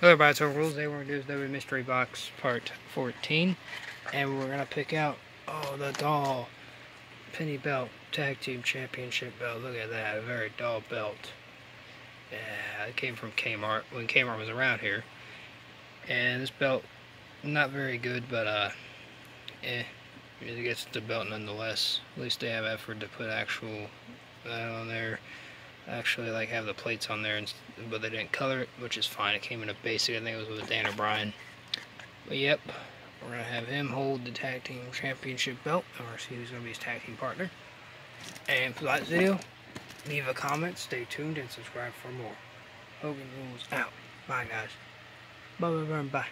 Hello everybody, so rules today we're going to do is Mystery Box Part 14. And we're going to pick out, oh, the doll penny belt tag team championship belt. Look at that, a very doll belt. Yeah, it came from Kmart, when Kmart was around here. And this belt, not very good, but, uh, eh, it gets the belt nonetheless. At least they have effort to put actual, that on there actually like have the plates on there, and, but they didn't color it, which is fine. It came in a basic. I think it was with Daniel Bryan. But yep, we're gonna have him hold the tag team championship belt, and we're see who's gonna be his tag team partner. And for that video, leave a comment, stay tuned, and subscribe for more. Hogan rules out. Bye guys. Bye bye bye bye.